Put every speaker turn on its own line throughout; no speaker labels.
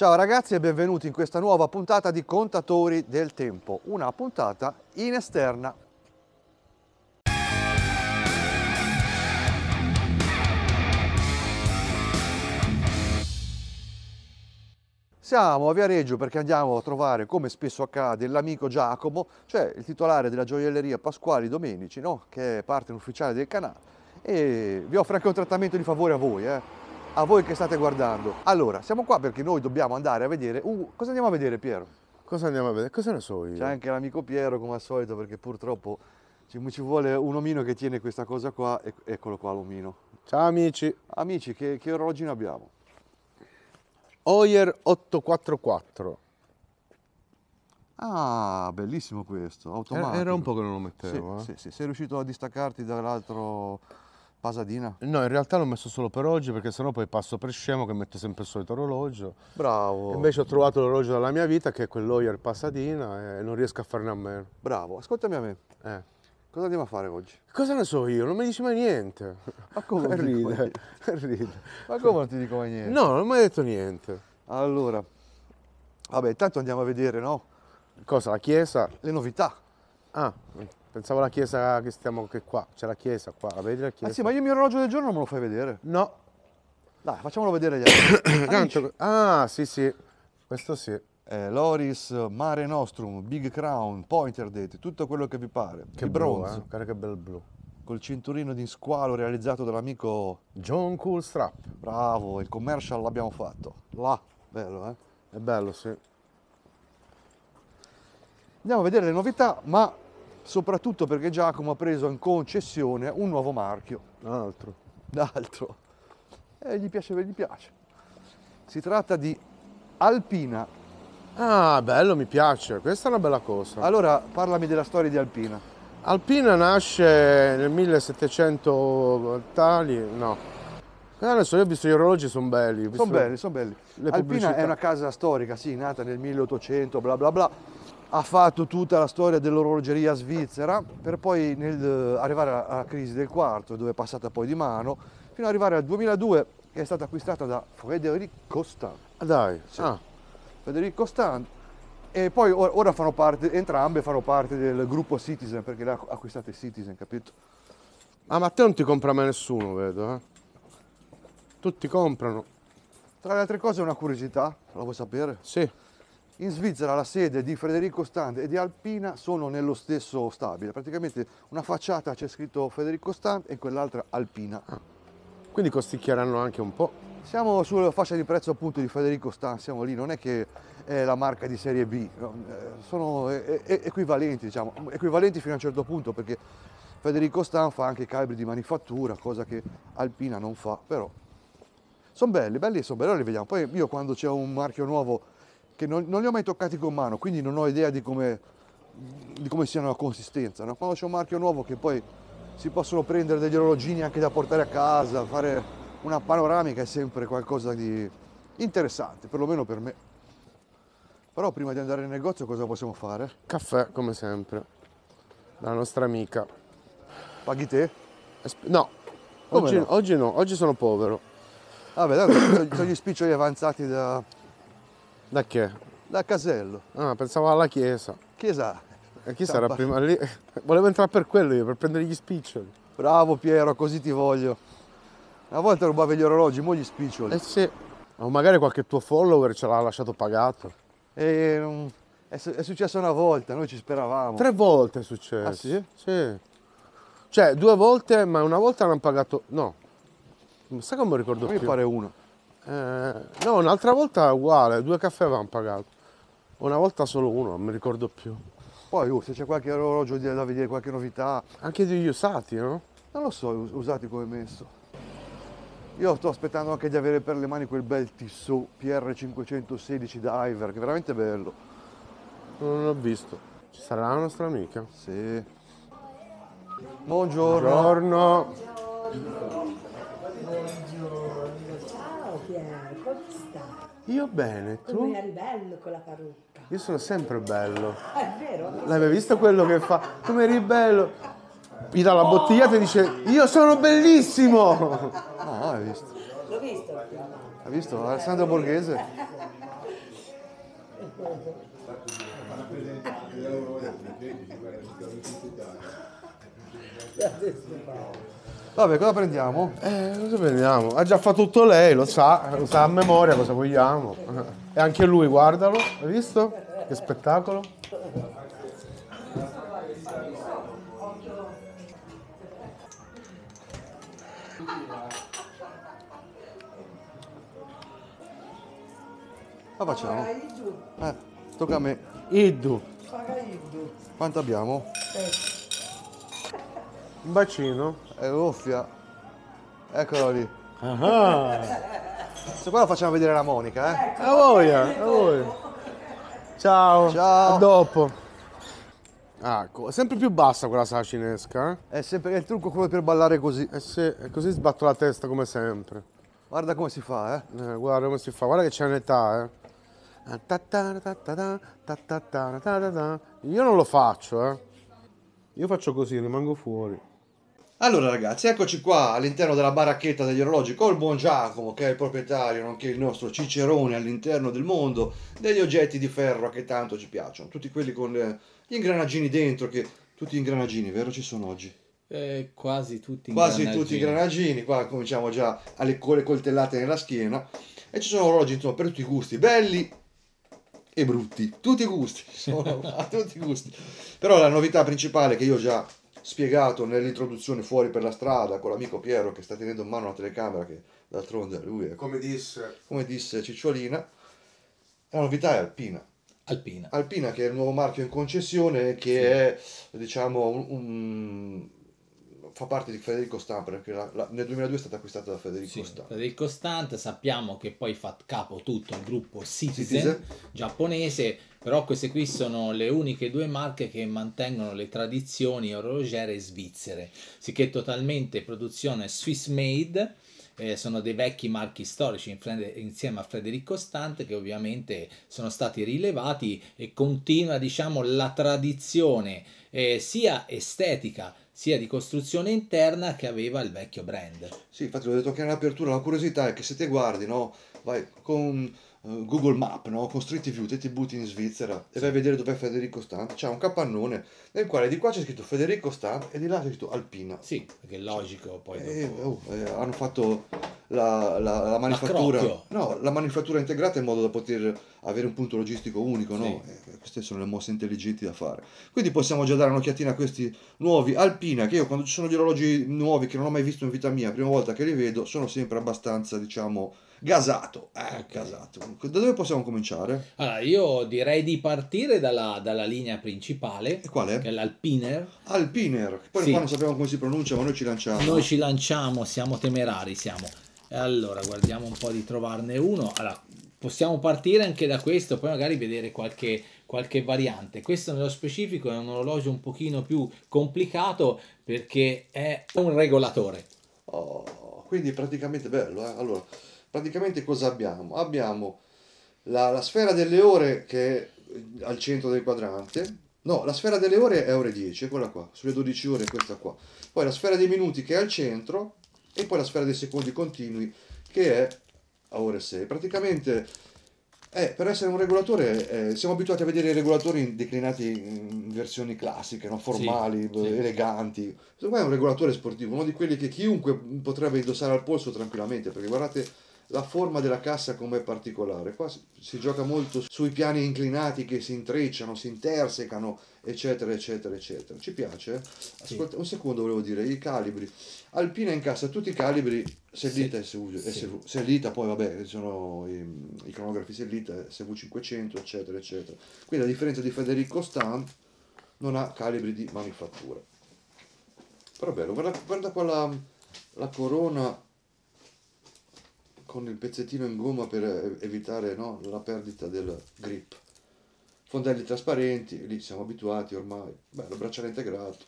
Ciao ragazzi e benvenuti in questa nuova puntata di Contatori del Tempo, una puntata in esterna. Siamo a Viareggio perché andiamo a trovare, come spesso accade, l'amico Giacomo, cioè il titolare della gioielleria Pasquali Domenici, no? che è partner ufficiale del canale, e vi offre anche un trattamento di favore a voi, eh? A voi che state guardando. Allora, siamo qua perché noi dobbiamo andare a vedere... Uh, cosa andiamo a vedere Piero?
Cosa andiamo a vedere? Cosa ne so io?
C'è anche l'amico Piero come al solito perché purtroppo ci, ci vuole un omino che tiene questa cosa qua, e, eccolo qua l'omino.
Ciao amici.
Amici, che, che orologino abbiamo?
Oyer 844.
Ah, bellissimo questo, automatico.
Era un po' che non lo mettevo.
Sì,
eh.
sì, sì. Sei riuscito a distaccarti dall'altro Pasadina?
No, in realtà l'ho messo solo per oggi perché sennò poi passo per scemo che metto sempre il solito orologio.
Bravo.
Invece ho trovato l'orologio della mia vita che è quell'Oyer Pasadina e non riesco a farne a meno.
Bravo, ascoltami a me.
Eh.
Cosa andiamo a fare oggi?
Cosa ne so io? Non mi dici mai niente.
Ma come non
ride, ride.
Ma come non ti dico mai niente?
No, non ho mai detto niente.
Allora, vabbè, intanto andiamo a vedere, no?
Cosa, la chiesa?
Le novità.
Ah, pensavo alla chiesa che stiamo che qua. C'è la chiesa qua, la vedi la chiesa?
Ah sì, ma io il mio orologio del giorno non me lo fai vedere.
No.
Dai, facciamolo vedere agli altri.
Tanto- Ah, sì, sì. Questo sì.
Eh, Loris, Mare Nostrum, Big Crown, Pointer Date, tutto quello che vi pare.
Che
di
blu,
bronzo,
eh? Guarda che bel blu.
col cinturino di squalo realizzato dall'amico
John Cool Strap.
Bravo, il commercial l'abbiamo fatto. Là, bello, eh?
È bello, sì.
Andiamo a vedere le novità, ma soprattutto perché Giacomo ha preso in concessione un nuovo marchio,
altro.
d'altro. E gli piace, gli piace. Si tratta di Alpina.
Ah, bello, mi piace. Questa è una bella cosa.
Allora, parlami della storia di Alpina.
Alpina nasce nel 1700 tali, no. Adesso io ho visto gli orologi, sono belli.
Sono belli, sono belli. Alpina
pubblicità.
è una casa storica, sì, nata nel 1800, bla bla bla. Ha fatto tutta la storia dell'orologeria svizzera per poi nel- arrivare alla, crisi del quarto, dove è passata poi di mano, fino ad arrivare al 2002 che è stata acquistata da Frédéric Constant.
Ah, dai.
Sì.
Ah,
Frédéric Constant. E poi or- ora fanno parte, entrambe fanno parte del gruppo Citizen, perché le ha acquistate Citizen, capito?
Ah, ma a te non ti compra mai nessuno, vedo, eh. Tutti comprano.
Tra le altre cose una curiosità, la vuoi sapere?
Sì.
In Svizzera la sede di Federico Stand e di Alpina sono nello stesso stabile, praticamente una facciata c'è scritto Federico Stand e quell'altra Alpina.
Quindi costicchieranno anche un po'.
Siamo sulla fascia di prezzo appunto di Federico Stand, siamo lì, non è che è la marca di serie B, no, eh, sono equivalenti, diciamo, equivalenti fino a un certo punto perché Federico Stand fa anche calibri di manifattura, cosa che Alpina non fa, però sono belli, belli sono belli, ora li vediamo. Poi io quando c'è un marchio nuovo che non, non li ho mai toccati con mano, quindi non ho idea di come, di come siano la consistenza. no? Quando c'è un marchio nuovo che poi si possono prendere degli orologini anche da portare a casa, fare una panoramica è sempre qualcosa di interessante, perlomeno per me. Però prima di andare nel negozio cosa possiamo fare?
Caffè, come sempre. La nostra amica.
Paghi te?
Esp- No. Oggi
no?
oggi no, oggi sono povero.
Vabbè, dai, sono sono gli spiccioli avanzati da,
Da che?
da casello.
Ah, pensavo alla chiesa.
Chiesa.
E chi
Ciao,
sarà prima lì? Volevo entrare per quello io, per prendere gli spiccioli.
Bravo Piero, così ti voglio. Una volta rubavi gli orologi, mo gli spiccioli.
Eh sì. O magari qualche tuo follower ce l'ha lasciato pagato.
E, mm, è, è successo una volta, noi ci speravamo.
Tre volte è successo.
Ah, sì?
Sì. Cioè, due volte, ma una volta hanno pagato... No. Sai come mi ricordo
Mi
più?
pare uno.
Eh, no, un'altra volta uguale, due caffè avevano pagato. Una volta solo uno, non mi ricordo più.
Poi uh, se c'è qualche orologio da vedere, qualche novità,
Anche degli usati, no?
non lo so us- usati come messo. Io sto aspettando anche di avere per le mani quel bel Tissot PR516 Diver, che è veramente bello.
Non l'ho visto. Ci sarà la nostra amica.
Sì. Buongiorno.
Buongiorno.
Ciao Pier, come stai?
Io bene, tu?
Come eri bello con la parrucca.
Io sono sempre bello.
È vero?
L'hai mai visto quello che fa? Come eri bello? Gli dà la bottigliata e dice io sono bellissimo!
No, hai visto.
L'ho visto.
Hai visto? Alessandro Borghese. Vabbè, cosa prendiamo?
Eh, cosa prendiamo? Ha già fatto tutto lei, lo sa, lo sa a memoria cosa vogliamo. E anche lui, guardalo, hai visto? Che spettacolo.
La facciamo? Eh, tocca a me.
Iddu.
Quanto abbiamo?
un bacino.
È goffia. Eccolo lì.
Ah,
Se qua la facciamo vedere la Monica, eh?
a voglia, a voglia. Ciao.
Ciao.
A dopo. Ah, co- sempre più bassa quella sala cinesca, eh?
È sempre è il trucco come per ballare così.
Eh sì, e così sbatto la testa come sempre.
Guarda come si fa, eh?
Eh, guarda come si fa, guarda che c'è un'età, eh. Ta ta ta ta ta, ta ta ta ta ta ta. Io non lo faccio, eh. Io faccio così, rimango fuori.
Allora ragazzi, eccoci qua all'interno della baracchetta degli orologi col buon Giacomo che è il proprietario, nonché il nostro cicerone all'interno del mondo degli oggetti di ferro che tanto ci piacciono. Tutti quelli con eh, gli ingranaggini dentro, che tutti gli ingranaggini, vero ci sono oggi?
Eh, quasi tutti
Quasi tutti i ingranaggini, qua cominciamo già alle con le coltellate nella schiena e ci sono orologi insomma per tutti i gusti, belli e brutti, tutti i gusti, sono tutti i gusti. Però la novità principale che io già spiegato nell'introduzione fuori per la strada con l'amico Piero che sta tenendo in mano la telecamera che d'altronde lui è
Come disse.
come disse Cicciolina, la novità è Alpina.
Alpina.
Alpina che è il nuovo marchio in concessione che è diciamo un, un- fa parte di Federico Stampa perché la- la- nel 2002 è stata acquistata da Federico
Sì,
Stampa.
Federico Stante, sappiamo che poi fa capo tutto il gruppo Citizen,
Citizen.
giapponese, però queste qui sono le uniche due marche che mantengono le tradizioni orologere svizzere, sicché totalmente produzione Swiss made, eh, sono dei vecchi marchi storici in insieme a Federico Stante che ovviamente sono stati rilevati e continua diciamo la tradizione eh, sia estetica sia di costruzione interna che aveva il vecchio brand.
Sì, infatti l'ho detto anche nell'apertura, la curiosità è che se te guardi, no, vai con eh, Google Map, no, con Street View, te ti butti in Svizzera e vai a vedere dov'è Federico Stampa, c'è un capannone nel quale di qua c'è scritto Federico Stampa e di là c'è scritto Alpina.
Sì, perché è logico poi
Eh,
dopo.
oh, eh, hanno fatto la, la- la manifattura, no, la manifattura integrata in modo da poter avere un punto logistico unico. no?
Sì.
Eh, queste sono le mosse intelligenti da fare. Quindi possiamo già dare un'occhiatina a questi nuovi Alpina, che io quando ci sono gli orologi nuovi che non ho mai visto in vita mia, prima volta che li vedo, sono sempre abbastanza, diciamo, gasato. Eh,
Ok.
gasato. Da dove possiamo cominciare?
Allora, io direi di partire dalla, dalla linea principale,
E qual
che
è?
è l'Alpiner.
Alpiner, poi
Sì.
qua non sappiamo come si pronuncia, ma noi ci lanciamo.
Noi ci lanciamo, siamo temerari, siamo. Allora, guardiamo un po' di trovarne uno. Allora, possiamo partire anche da questo, poi magari vedere qualche, qualche variante. Questo nello specifico è un orologio un pochino più complicato perché è un regolatore.
Oh, quindi praticamente bello, eh? Allora, praticamente cosa abbiamo? Abbiamo la, la sfera delle ore che è al centro del quadrante. No, la sfera delle ore è ore 10, è quella qua, sulle 12 ore è questa qua. Poi la sfera dei minuti che è al centro e poi la sfera dei secondi continui che è a ore 6. Praticamente eh, per essere un regolatore eh, siamo abituati a vedere i regolatori declinati in versioni classiche, no? formali,
sì.
eleganti. Questo qua è un regolatore sportivo, uno di quelli che chiunque potrebbe indossare al polso tranquillamente, perché guardate la forma della cassa com'è particolare. Qua si, gioca molto sui piani inclinati che si intrecciano, si intersecano, eccetera, eccetera, eccetera. Ci piace? Ascolta, un secondo volevo dire, i calibri. Alpina incassa tutti i calibri Sellita e SV,
Sì.
SV. Sellita poi vabbè, sono i, i cronografi Sellita, SV500, eccetera, eccetera. Quindi a differenza di Federico Stan non ha calibri di manifattura. Però bello, guarda, guarda qua la, la corona con il pezzettino in gomma per eh, evitare no, la perdita del grip. Fondelli trasparenti, lì siamo abituati ormai. Bello, bracciale integrato.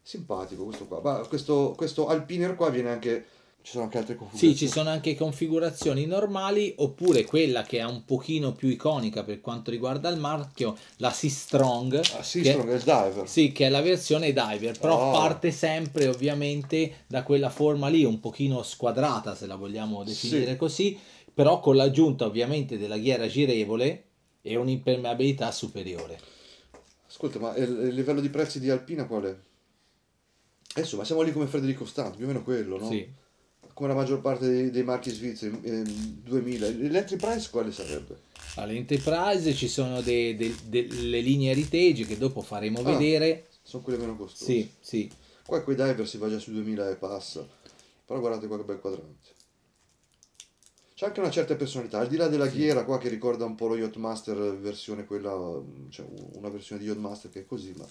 Simpatico questo qua. Ma questo, questo Alpiner qua viene anche... Ci sono anche altre
Sì,
configurazioni.
ci sono anche configurazioni normali oppure quella che è un pochino più iconica per quanto riguarda il marchio, la Sea-Strong.
Ah, Seastrong è il diver.
Sì, che è la versione diver, però
Oh.
parte sempre ovviamente da quella forma lì, un pochino squadrata se la vogliamo definire
Sì.
così, però con l'aggiunta ovviamente della ghiera girevole e un'impermeabilità superiore.
Ascolta, ma il, livello di prezzi di Alpina qual è? Adesso, ma siamo lì come Federico Stanti, più o meno quello, no?
Sì.
Come la maggior parte dei, dei marchi svizzeri, ehm, 2000. L'entry price quale sarebbe?
All'Enterprise ci sono de- de- delle linee heritage che dopo faremo
Ah.
vedere.
Sono quelle meno costose.
Sì, sì.
Qua quei diver si va già sui 2000 e passa. Però guardate qua che bel quadrante. C'è anche una certa personalità, al di là della ghiera qua che ricorda un po' lo Yachtmaster versione quella, cioè una versione di Yachtmaster che è così, ma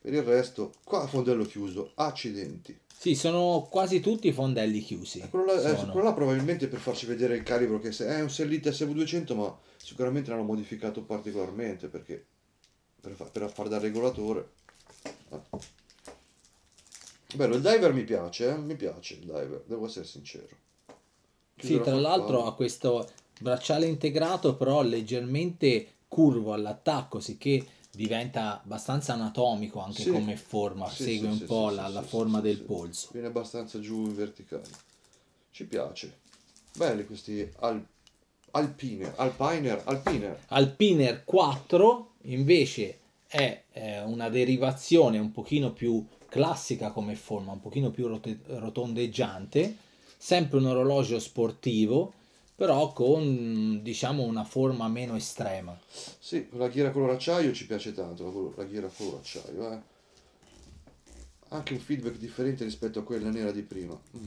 per il resto, qua fondello chiuso, accidenti.
Sì, sono quasi tutti fondelli chiusi.
Eh, Quello là, eh, quello là probabilmente per farci vedere il calibro che è un Sellite SV200 ma sicuramente l'hanno modificato particolarmente perché per, fa- per far da regolatore. Ah. Bello, il diver mi piace, eh? mi piace il diver, devo essere sincero.
Sì,
Chiuso
tra
la
l'altro ha questo bracciale integrato però leggermente curvo all'attacco, sicché diventa abbastanza anatomico anche
Sì.
come forma,
Sì,
segue
sì,
un po' la, la forma del polso.
Viene abbastanza giù in verticale. Ci piace. Belli questi al- alpine, alpiner, alpiner.
Alpiner 4 invece è eh, una derivazione un pochino più classica come forma, un pochino più rotondeggiante, sempre un orologio sportivo, però con diciamo una forma meno estrema.
Sì, la ghiera color acciaio ci piace tanto, la, ghiera color acciaio, eh. Anche un feedback differente rispetto a quella nera di prima. Mm,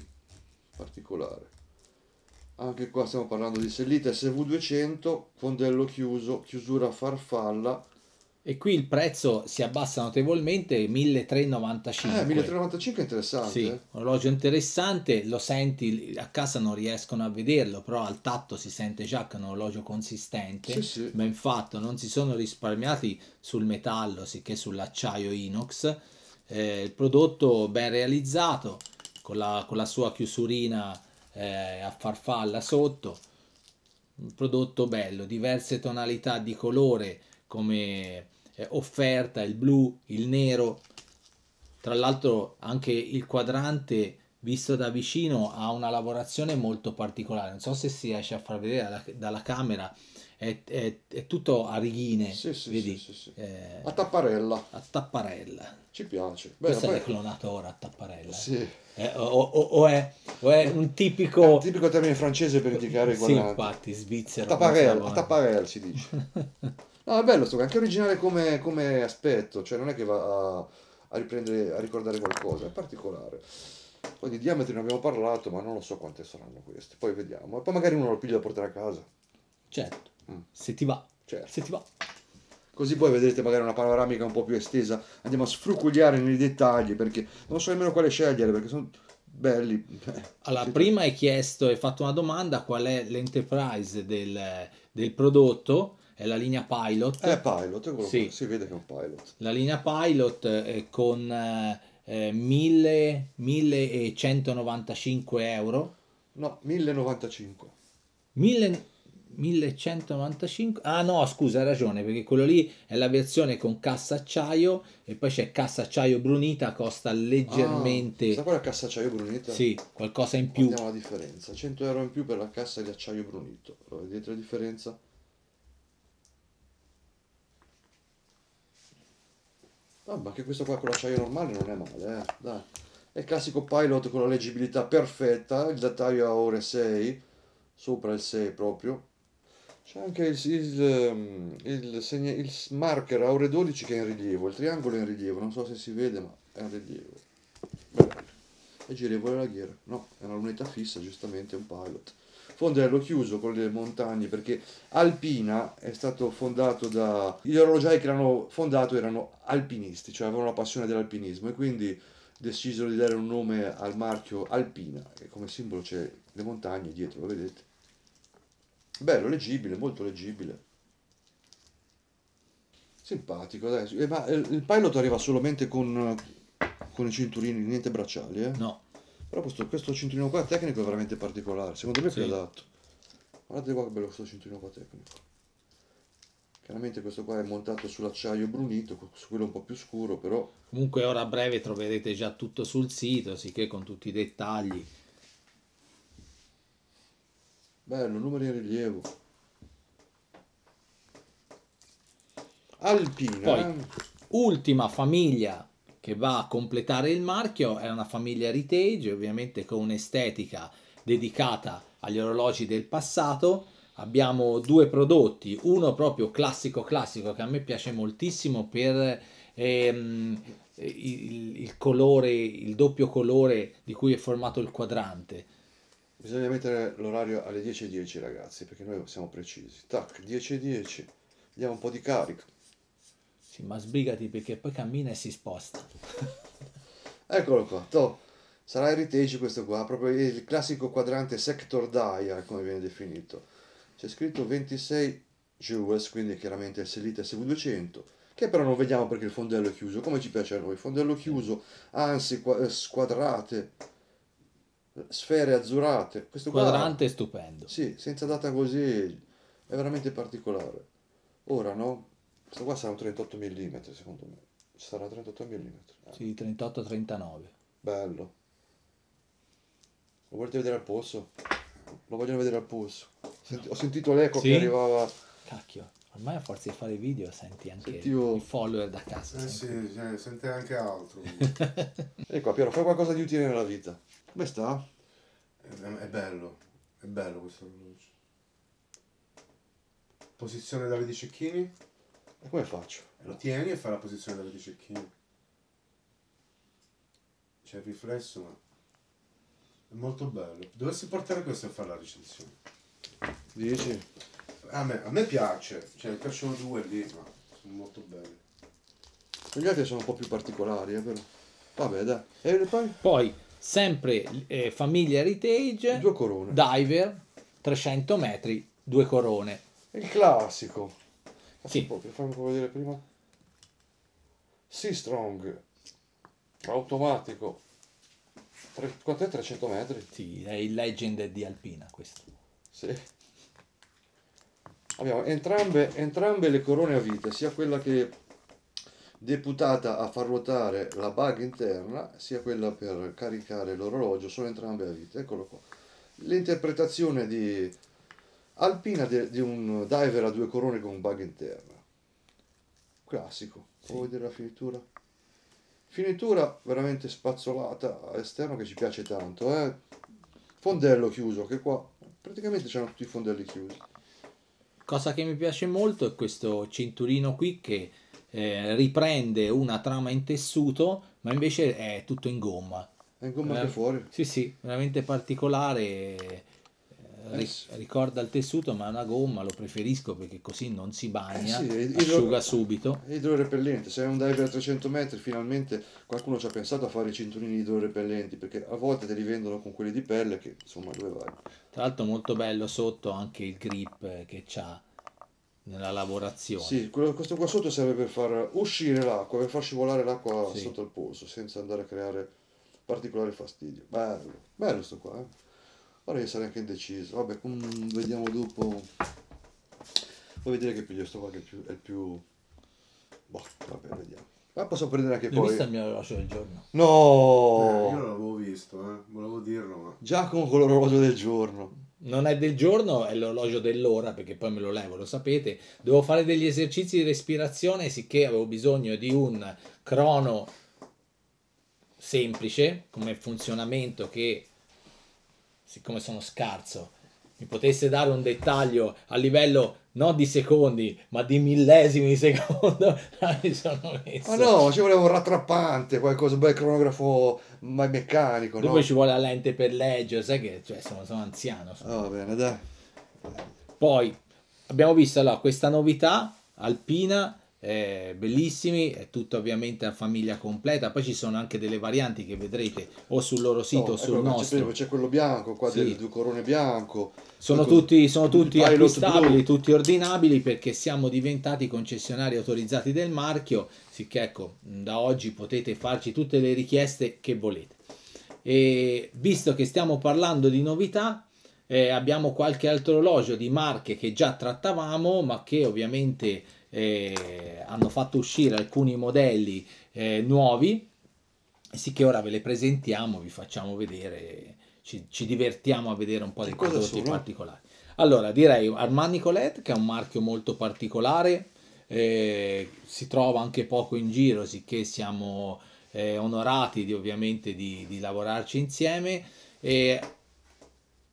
particolare. Anche qua stiamo parlando di Sellita SV200, fondello chiuso, chiusura farfalla.
E qui il prezzo si abbassa notevolmente, 1395.
Eh, 1395 è interessante.
Sì,
eh.
orologio interessante, lo senti, a casa non riescono a vederlo, però al tatto si sente già che è un orologio consistente,
Sì, sì.
ben fatto, non si sono risparmiati sul metallo, sicché sull'acciaio inox, Eh, il prodotto ben realizzato, con la, con la sua chiusurina eh, a farfalla sotto, un prodotto bello, diverse tonalità di colore come offerta, il blu, il nero, tra l'altro anche il quadrante visto da vicino ha una lavorazione molto particolare, non so se si riesce a far vedere dalla, dalla camera, è, è- è tutto a righine,
Sì, sì,
vedi?
sì.
Eh,
A tapparella,
a tapparella.
ci piace. Beh,
Questo
poi-
è clonato ora a tapparella. Eh, o, o- o è, o è un tipico...
un tipico termine francese per indicare il
sì, infatti, svizzero.
Tapparel,
pensavo-
a tapparel si dice. È bello sto, anche originale come, come aspetto, cioè non è che va a, a riprendere, a ricordare qualcosa, è particolare. Poi di diametri ne abbiamo parlato, ma non lo so quante saranno queste, poi vediamo. E poi magari uno lo piglia da portare a casa.
Certo,
Mm.
se ti va,
Certo.
se ti va.
Così poi vedrete magari una panoramica un po' più estesa, andiamo a sfrucugliare nei dettagli, perché non so nemmeno quale scegliere, perché sono belli.
Allora,
Sì,
prima hai chiesto, hai fatto una domanda, qual è l'enterprise del, del prodotto? È la linea Pilot.
È pilot, è quello
Sì.
si vede che è un pilot.
La linea Pilot eh, con eh, eh, 1000 1195 euro.
No, 1095.
1000 1195 ah no scusa hai ragione perché quello lì è la versione con cassa acciaio e poi c'è cassa acciaio brunita costa
Ah,
leggermente
questa qua è la cassa acciaio brunita?
sì qualcosa in più
Guardiamo la differenza, 100 euro in più per la cassa di acciaio brunito. Vedete la differenza? Ah, ma anche questo qua con l'acciaio normale non è male, eh. Dai. È classico pilot con la leggibilità perfetta, il dataio a ore 6, sopra il 6 proprio. C'è anche il, il, ehm, il segna- il marker a ore 12 che è in rilievo, il triangolo è in rilievo, non so se si vede ma è in rilievo. Bello. È girevole la ghiera? No, è una lunetta fissa, giustamente è un pilot. Fondello chiuso con le montagne perché Alpina è stato fondato da... Gli orologiai che l'hanno fondato erano alpinisti, cioè avevano la passione dell'alpinismo e quindi decisero di dare un nome al marchio Alpina e come simbolo c'è le montagne dietro, lo vedete? Bello, leggibile, molto leggibile. Simpatico, dai. Eh, ma eh, il pilot arriva solamente con, con i cinturini, niente bracciali, eh?
no
Però questo, questo cinturino qua tecnico è veramente particolare, secondo me è più
Sì.
adatto. Guardate qua che bello questo cinturino qua tecnico. Chiaramente questo qua è montato sull'acciaio brunito, su quello un po' più scuro, però
comunque ora a breve troverete già tutto sul sito sicché con tutti i dettagli
bello, numeri in rilievo. Alpina.
Poi,
eh.
ultima famiglia che va a completare il marchio è una famiglia heritage, ovviamente con un'estetica dedicata agli orologi del passato. Abbiamo due prodotti, uno proprio classico classico che a me piace moltissimo per ehm, il, il colore, il doppio colore di cui è formato il quadrante.
Bisogna mettere l'orario alle 10.10 ragazzi, perché noi siamo precisi. Tac, 10.10. Diamo un po' di carica.
Sì, ma sbrigati perché poi cammina e si sposta.
Eccolo qua. toh. Sarà heritage questo qua, proprio il classico quadrante sector dial, come viene definito. C'è scritto 26 joules, quindi chiaramente il Selite SV200, che però non vediamo perché il fondello è chiuso, come ci piace a noi. Fondello chiuso, qua- eh, squadrate, sfere azzurrate. Questo qua-
Quadrante è stupendo.
Sì, senza data così è veramente particolare. Ora no? Questo qua sarà un 38 mm secondo me. Sarà 38 mm.
Sì, 38-39.
Bello. Lo volete vedere al polso? Lo vogliono vedere al polso. Senti- ho sentito l'eco
Sì?
che arrivava.
Cacchio, ormai a forza di fare video senti anche
Sentivo-
i follower da casa.
Eh
senti.
sì, cioè, sente anche altro.
Vieni qua Piero, fai qualcosa di utile nella vita. Come sta?
è, è bello, è bello questo orologio. Posizione Davide Cecchini,
E come faccio?
lo tieni e fai la posizione Davide Cecchini. C'è il riflesso, ma è molto bello. Dovresti portare questo a fare la recensione.
Dici?
A me, a me piace, cioè mi piacciono due lì, ma sono molto belli.
Gli altri sono un po' più particolari, è vero? Vabbè, dai. E poi?
Poi, sempre eh, famiglia heritage,
Due corone.
diver, 300 metri, due corone.
Il classico.
Sì.
Proprio, fammi vedere prima. Sea Strong. Automatico. Tre, quant'è? 300 metri?
Sì, è il legend di Alpina questo.
Sì. Abbiamo entrambe, entrambe le corone a vite, sia quella che deputata a far ruotare la bag interna, sia quella per caricare l'orologio, sono entrambe a vite. Eccolo qua. L'interpretazione di alpina de- di un diver a due corone con bag interna. Classico. Vuoi vedere la finitura? Finitura veramente spazzolata a esterno che ci piace tanto, eh? Fondello chiuso, che qua praticamente c'erano tutti i fondelli chiusi.
Cosa che mi piace molto è questo cinturino qui che eh, riprende una trama in tessuto, ma invece è tutto in gomma.
È in gomma
Eh,
anche fuori.
Sì, sì, veramente particolare. Ricorda il tessuto, ma è una gomma, lo preferisco perché così non si bagna,
Eh sì,
asciuga subito.
È idrorepellente, se è un diver a 300 metri finalmente qualcuno ci ha pensato a fare i cinturini idrorepellenti perché a volte te li vendono con quelli di pelle che insomma dove vai?
Tra l'altro molto bello sotto anche il grip che c'ha nella lavorazione.
Sì, quello- questo qua sotto serve per far uscire l'acqua, per far scivolare l'acqua
Sì.
sotto il polso senza andare a creare particolare fastidio. Bello, bello sto qua. Eh. Ora io sarei anche indeciso. Vabbè, vediamo dopo. Vuoi vedere che piglio sto qua che è il più... È il più... Boh, vabbè, vediamo. Ma posso prendere anche
Hai
poi...
visto il mio orologio del giorno?
Eh,
No!
io non l'avevo visto, eh. volevo dirlo, ma...
Giacomo con l'orologio del giorno.
Non è del giorno, è l'orologio dell'ora perché poi me lo levo, lo sapete. Devo fare degli esercizi di respirazione, sicché avevo bisogno di un crono semplice come funzionamento che, siccome sono scarso, mi potesse dare un dettaglio a livello non di secondi, ma di millesimi di secondo, mi sono messo.
Ma no, ci voleva un rattrappante, qualcosa, bel cronografo ma meccanico,
Dopo
no?
ci vuole la lente per leggere, sai che cioè, sono, sono anziano. sono-
va bene, dai.
Poi abbiamo visto allora, questa novità alpina, eh, bellissimi, è tutta ovviamente a famiglia completa. Poi ci sono anche delle varianti che vedrete o sul loro sito
No,
o sul
ecco, c'è,
nostro.
c'è quello bianco, qua
Sì.
del due corone bianco.
Sono
Poi
tutti, sono tutti acquistabili,
blu.
tutti ordinabili perché siamo diventati concessionari autorizzati del marchio, sicché ecco, da oggi potete farci tutte le richieste che volete. E visto che stiamo parlando di novità, eh, abbiamo qualche altro orologio di marche che già trattavamo, ma che ovviamente eh, hanno fatto uscire alcuni modelli eh, nuovi. Sì che ora ve le presentiamo, vi facciamo vedere, ci, ci divertiamo a vedere un po' dei prodotti
sono?
particolari. Allora, direi Armani Colette, che è un marchio molto particolare, eh, si trova anche poco in giro, sicché siamo eh, onorati di, ovviamente di, di lavorarci insieme. E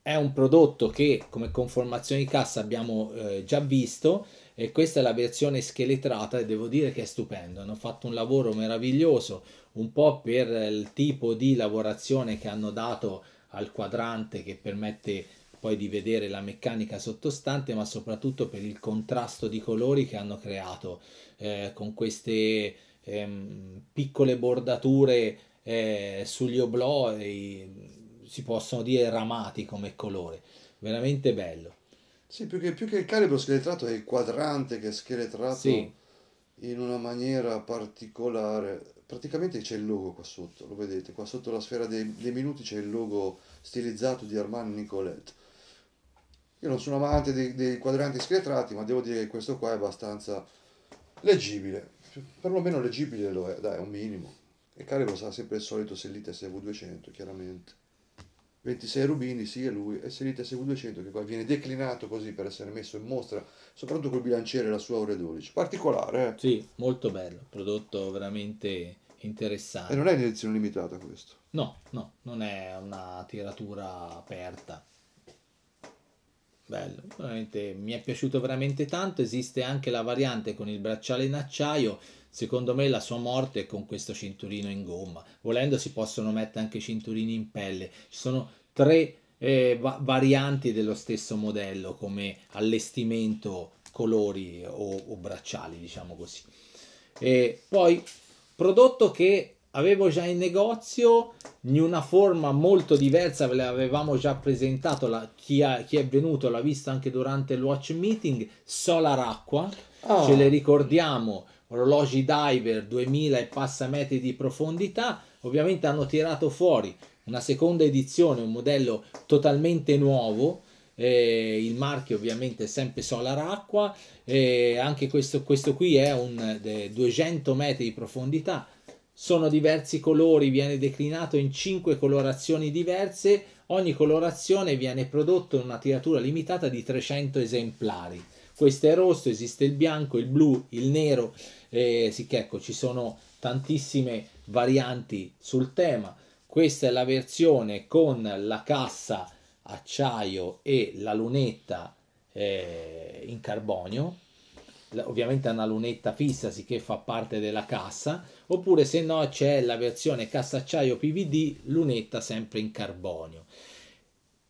è un prodotto che come conformazione di cassa abbiamo eh, già visto e questa è la versione scheletrata e devo dire che è stupendo. Hanno fatto un lavoro meraviglioso, un po' per il tipo di lavorazione che hanno dato al quadrante che permette poi di vedere la meccanica sottostante, ma soprattutto per il contrasto di colori che hanno creato eh, con queste ehm, piccole bordature eh, sugli oblò, si possono dire ramati come colore, veramente bello.
Sì, più che, più che il calibro scheletrato è il quadrante che è scheletrato
Sì.
in una maniera particolare. Praticamente c'è il logo qua sotto, lo vedete, qua sotto la sfera dei, dei minuti c'è il logo stilizzato di Armani Nicolette. Io non sono amante dei, dei quadranti scheletrati, ma devo dire che questo qua è abbastanza leggibile. Perlomeno leggibile lo è, dai, un minimo. Il calibro sarà sempre il solito Sellite SV200, chiaramente. 26 rubini, sì, è lui, e Sellite SV200 che qua viene declinato così per essere messo in mostra, soprattutto col bilanciere e la sua ore 12. Particolare, eh?
Sì, molto bello, prodotto veramente interessante.
E non è in edizione limitata questo.
No, no, non è una tiratura aperta. Bello, veramente mi è piaciuto veramente tanto. Esiste anche la variante con il bracciale in acciaio. Secondo me la sua morte è con questo cinturino in gomma. Volendo si possono mettere anche cinturini in pelle. Ci sono tre eh, va- varianti dello stesso modello come allestimento, colori o, o bracciali, diciamo così. E poi prodotto che avevo già in negozio in una forma molto diversa, ve l'avevamo già presentato, la- chi, ha- chi è venuto l'ha visto anche durante il watch meeting, Solar Acqua,
Ah.
ce le ricordiamo, orologi diver 2000 e passa metri di profondità, ovviamente hanno tirato fuori una seconda edizione, un modello totalmente nuovo, eh, il marchio ovviamente è sempre Solar Acqua, e anche questo, questo qui è un eh, 200 metri di profondità, sono diversi colori, viene declinato in 5 colorazioni diverse, ogni colorazione viene prodotto in una tiratura limitata di 300 esemplari. Questo è rosso, esiste il bianco, il blu, il nero, eh, sì che ecco ci sono tantissime varianti sul tema. Questa è la versione con la cassa acciaio e la lunetta eh, in carbonio ovviamente è una lunetta fissa sicché fa parte della cassa oppure se no c'è la versione cassa acciaio PVD lunetta sempre in carbonio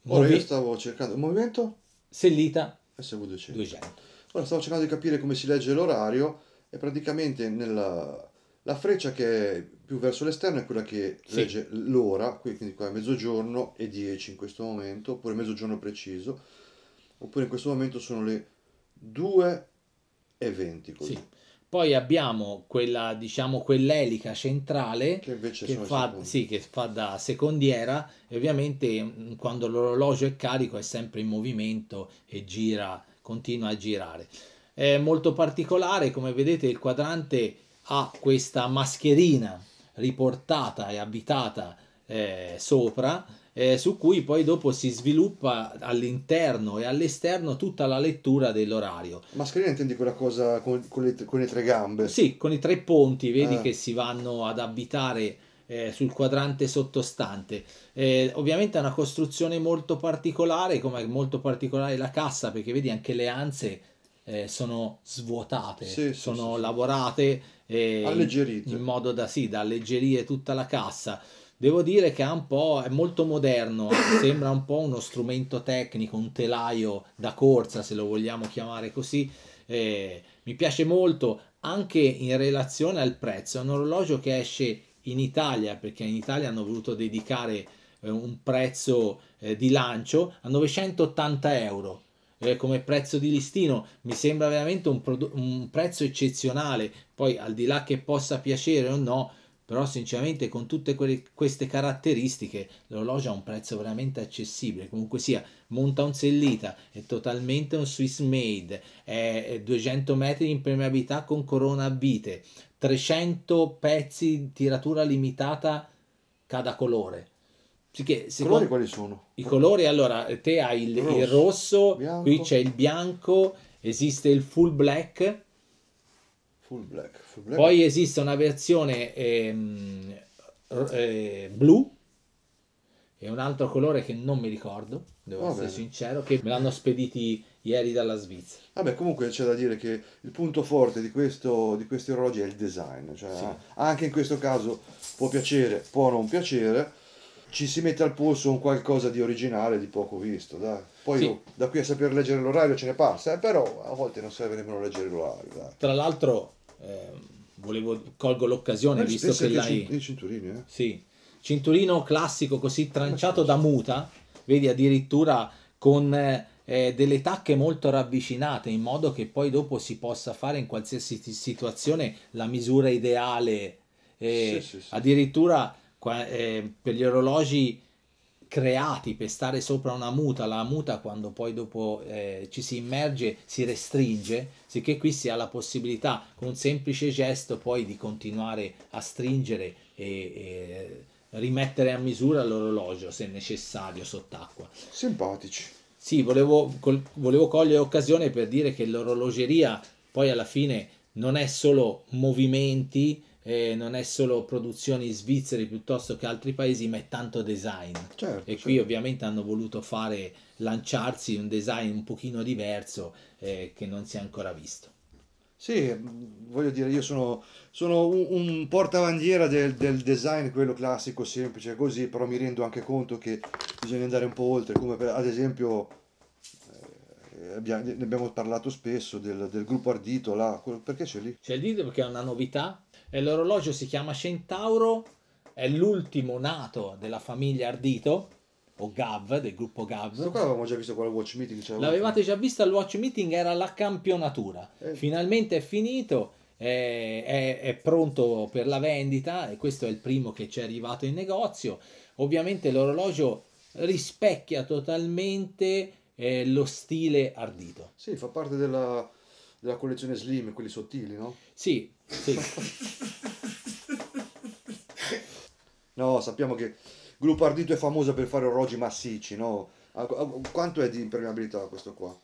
Ora
Movi-
io stavo cercando il movimento
sellita
SV200.
200
Ora stavo cercando di capire come si legge l'orario e praticamente nella la freccia che è più verso l'esterno è quella che
Sì.
legge l'ora, qui- quindi qua è mezzogiorno e 10 in questo momento, oppure mezzogiorno preciso, oppure in questo momento sono le 2 e 20 così,
sì. poi abbiamo quella diciamo quell'elica centrale
che invece
che fa, sì, che fa da secondiera e ovviamente mh, quando l'orologio è carico è sempre in movimento e gira, continua a girare. È molto particolare, come vedete il quadrante ha questa mascherina riportata e abitata eh, sopra eh, su cui poi dopo si sviluppa all'interno e all'esterno tutta la lettura dell'orario.
Mascherina intendi quella cosa con, con le, con le tre gambe?
Sì, con i tre ponti, vedi
Ah.
che si vanno ad abitare eh, sul quadrante sottostante. Eh, ovviamente è una costruzione molto particolare, come è molto particolare la cassa, perché vedi anche le anse eh, sono svuotate,
Sì, sì,
sono
sì, sì.
lavorate eh, in,
Alleggerite.
in modo da, sì, da alleggerire tutta la cassa. Devo dire che è molto moderno, sembra un po' uno strumento tecnico, un telaio da corsa, se lo vogliamo chiamare così. Eh, mi piace molto anche in relazione al prezzo. È un orologio che esce in Italia perché in Italia hanno voluto dedicare eh, un prezzo eh, di lancio a 980 euro. eh, come prezzo di listino mi sembra veramente un, prodo- un prezzo eccezionale. Poi, al di là che possa piacere o no, però sinceramente con tutte quelle- queste caratteristiche l'orologio ha un prezzo veramente accessibile. Comunque sia, monta un Sellita, è totalmente un Swiss made, è è 200 metri di impermeabilità con corona a vite, 300 pezzi di tiratura limitata cada colore.
I
secondo-
colori quali sono?
i colori, allora, te hai il, il
Rosso,
rosso,
bianco.
qui c'è il bianco, esiste il full black,
Full black. Full black.
Poi esiste una versione ehm, eh, blu e un altro colore che non mi ricordo, devo
Va
essere
bene.
sincero, che me l'hanno spediti ieri dalla Svizzera.
Vabbè, comunque c'è da dire che il punto forte di, questo, di questi orologi è il design, cioè
Sì.
anche in questo caso può piacere, può non piacere, ci si mette al polso un qualcosa di originale, di poco visto, dai. Poi
Sì.
da qui a saper leggere l'orario ce ne passa, eh, però a volte non serve nemmeno leggere l'orario, dai.
Tra l'altro, ehm, volevo, colgo l'occasione,
Eh,
visto che l'hai...
cin- i cinturini, eh.
Sì, cinturino classico così tranciato da muta, vedi addirittura con eh, delle tacche molto ravvicinate in modo che poi dopo si possa fare in qualsiasi situazione la misura ideale. eh,
Sì, sì, sì.
Addirittura qua- eh, per gli orologi creati per stare sopra una muta, la muta quando poi dopo eh, ci si immerge si restringe, sicché qui si ha la possibilità con un semplice gesto poi di continuare a stringere e, e rimettere a misura l'orologio se necessario sott'acqua.
Simpatici.
Sì, volevo, col- volevo cogliere occasione per dire che l'orologeria poi alla fine non è solo movimenti, eh, non è solo produzioni svizzere piuttosto che altri paesi, ma è tanto design.
Certo,
E
certo.
qui ovviamente hanno voluto fare, lanciarsi un design un pochino diverso eh, che non si è ancora visto.
Sì, voglio dire, io sono, sono un, un portabandiera del, del design, quello classico, semplice, così, però mi rendo anche conto che bisogna andare un po' oltre, come per- ad esempio, eh, abbia- ne abbiamo parlato spesso del, del gruppo Ardito, là, perché c'è lì?
C'è il dito perché è una novità. E l'orologio si chiama Centauro, è l'ultimo nato della famiglia Ardito, o GAV, del gruppo
Questo
GAV.
qua avevamo già visto quella watch meeting. c'era
L'avevate già visto al watch meeting, era la campionatura.
Eh.
Finalmente è finito, è, è- è pronto per la vendita e questo è il primo che ci è arrivato in negozio. Ovviamente l'orologio rispecchia totalmente eh, lo stile ardito.
Sì, fa parte della, della collezione Slim, quelli sottili, no?
Sì, sì.
No, sappiamo che gruppo Ardito è famoso per fare orologi massicci, no? Quanto è di impermeabilità questo qua?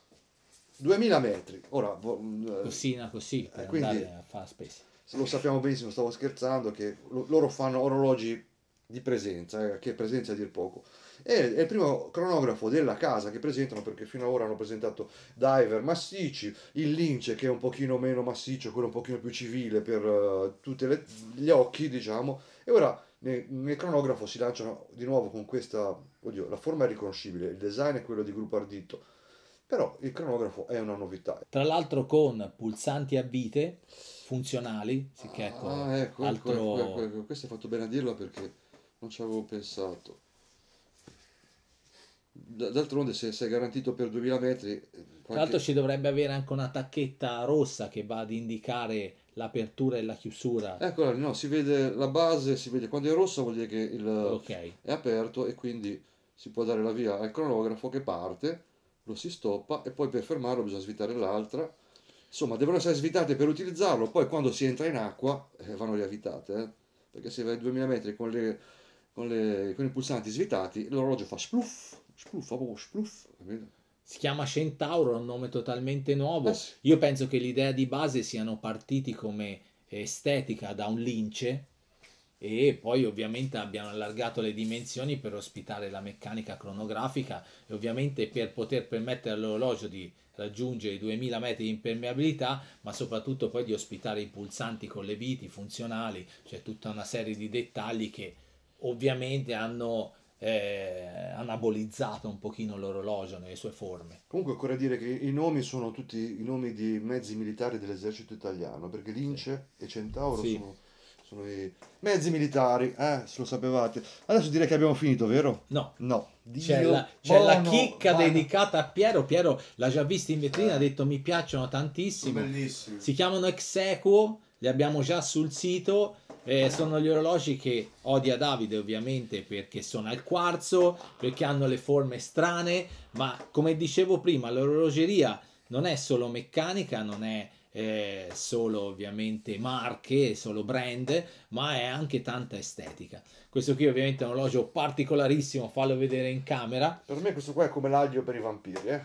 2000 metri. Ora, vo- eh,
così per
Eh, quindi-
andare a fare spesa.
lo sappiamo benissimo, stavo scherzando, che lo- loro fanno orologi di presenza, eh, che presenza a dir poco. E è il primo cronografo della casa che presentano perché fino ad ora hanno presentato diver massicci, il lince che è un pochino meno massiccio, quello un pochino più civile per tutti gli occhi, diciamo, e ora nel, nel cronografo si lanciano di nuovo con questa, oddio, la forma è riconoscibile, il design è quello di Gruppo Ardito, però il cronografo è una novità.
Tra l'altro con pulsanti a vite funzionali, sì che ecco,
Ah, ecco, ecco,
altro...
ecco, ecco, ecco. questo hai fatto bene a dirlo perché non ci avevo pensato. D'altronde se sei garantito per 2000 metri... eh,
Tra
qualche-
l'altro ci dovrebbe avere anche una tacchetta rossa che va ad indicare l'apertura e la chiusura.
Eccola, no, si vede la base, si vede quando è rossa vuol dire che il,
Ok.
è aperto e quindi si può dare la via al cronografo che parte, lo si stoppa e poi per fermarlo bisogna svitare l'altra. Insomma, devono essere svitate per utilizzarlo, poi quando si entra in acqua eh, vanno riavvitate, eh. perché se vai a 2000 metri con, le, con, le- con i pulsanti svitati, l'orologio fa spluff, spluff, proprio spluff, capito?
Si chiama Centauro, è un nome totalmente nuovo.
Eh sì.
Io penso che l'idea di base siano partiti come estetica da un lince e poi ovviamente abbiano allargato le dimensioni per ospitare la meccanica cronografica e ovviamente per poter permettere all'orologio di raggiungere i 2000 metri di impermeabilità, ma soprattutto poi di ospitare i pulsanti con le viti funzionali, c'è tutta una serie di dettagli che ovviamente hanno eh, anabolizzato un pochino l'orologio nelle sue forme.
Comunque occorre dire che i nomi sono tutti i nomi di mezzi militari dell'esercito italiano, perché Lince e Centauro
Sì.
sono, sono i mezzi militari, eh, se lo sapevate. Adesso direi che abbiamo finito, vero?
No,
No. Dio
C'è, la, c'è la
buono,
chicca
vai.
dedicata a Piero. Piero l'ha già vista in vetrina, ha detto mi piacciono tantissimo.
Bellissimo.
Si chiamano Exequo, li abbiamo già sul sito. eh, sono gli orologi che odia Davide ovviamente perché sono al quarzo, perché hanno le forme strane, ma come dicevo prima l'orologeria non è solo meccanica, non è eh, solo ovviamente marche, solo brand, ma è anche tanta estetica. Questo qui ovviamente è un orologio particolarissimo, fallo vedere in camera.
Per me questo qua è come l'aglio per i vampiri, eh.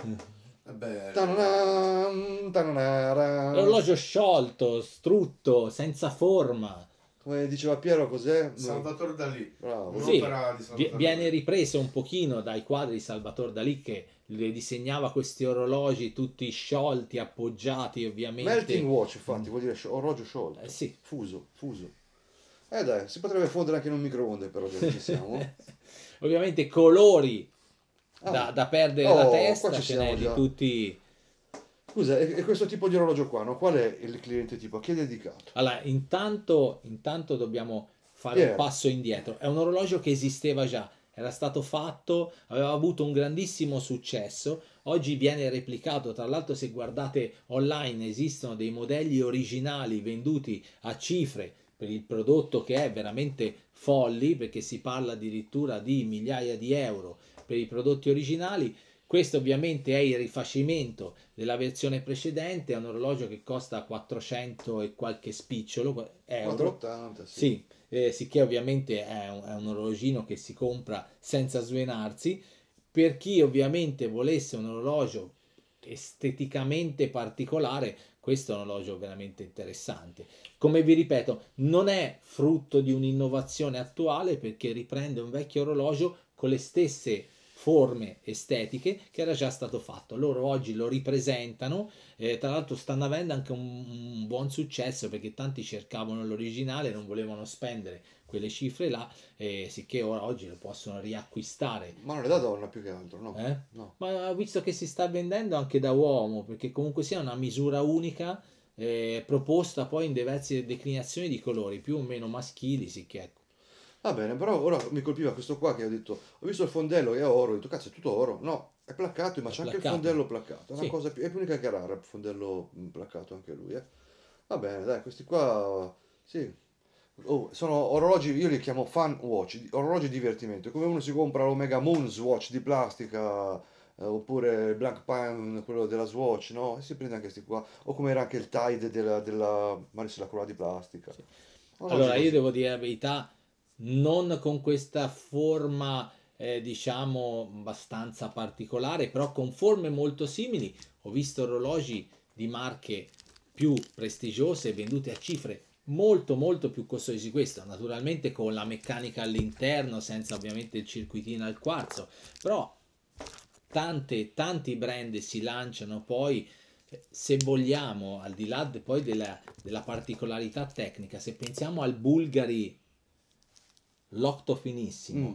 Tantanara.
L'orologio sciolto, strutto, senza forma.
Come diceva Piero, cos'è?
Salvatore Dalì.
Bravo.
Sì,
Salvatore
viene ripreso un pochino dai quadri di Salvatore Dalì che le disegnava questi orologi tutti sciolti, appoggiati ovviamente.
Melting watch, infatti, vuol dire sci- orologio sciolto.
Eh, sì.
Fuso, fuso. Eh dai, si potrebbe fondere anche in un microonde, però che ci siamo.
ovviamente colori
Ah.
da, da perdere
Oh,
la testa, ce n'è di tutti.
Scusa, e, questo tipo di orologio qua, no? Qual è il cliente tipo? A chi è dedicato?
Allora, intanto, intanto dobbiamo fare
è?
un passo indietro. È un orologio che esisteva già, era stato fatto, aveva avuto un grandissimo successo. Oggi viene replicato, tra l'altro se guardate online esistono dei modelli originali venduti a cifre per il prodotto che è veramente folli, perché si parla addirittura di migliaia di euro per i prodotti originali. Questo ovviamente è il rifacimento della versione precedente, è un orologio che costa 400 e qualche spicciolo euro.
480, sì.
Sì, eh, sicché ovviamente è un, è un orologino che si compra senza svenarsi. Per chi ovviamente volesse un orologio esteticamente particolare, questo è un orologio veramente interessante. Come vi ripeto, non è frutto di un'innovazione attuale perché riprende un vecchio orologio con le stesse forme estetiche che era già stato fatto. Loro oggi lo ripresentano, eh, tra l'altro stanno avendo anche un, un buon successo perché tanti cercavano l'originale, non volevano spendere quelle cifre là, eh, sicché ora oggi lo possono riacquistare.
Ma non è da donna più che altro, no?
Eh?
No.
Ma visto che si sta vendendo anche da uomo, perché comunque sia una misura unica eh, proposta poi in diverse declinazioni di colori, più o meno maschili, sicché ecco.
Va bene, però ora mi colpiva questo qua che ho detto, ho visto il fondello che è oro, ho detto cazzo è tutto oro, no, è placcato, ma
È
c'è anche il
placcato.
fondello placcato, è una
Sì.
cosa più, è più unica che rara il fondello mm, placcato anche lui, eh. Va bene, dai, questi qua, sì, Oh, sono orologi, io li chiamo fan watch, orologi di divertimento, come uno si compra l'Omega Moon Swatch di plastica, eh, oppure il Black Pan, quello della Swatch, no? E si prende anche questi qua, o come era anche il Tide della, della Maris la di plastica. Orologi
Allora, io
così.
devo dire la verità, non con questa forma, eh, diciamo, abbastanza particolare, però con forme molto simili. Ho visto orologi di marche più prestigiose vendute a cifre molto molto più costosi di questo, naturalmente con la meccanica all'interno, senza ovviamente il circuitino al quarzo, però tante, tanti brand si lanciano poi se vogliamo, al di là poi della, della particolarità tecnica, se pensiamo al Bulgari Lotto finissimo,